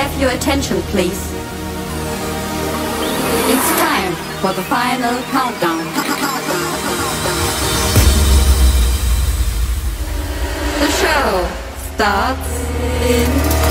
Your attention, please. It's time for the final countdown. The show starts in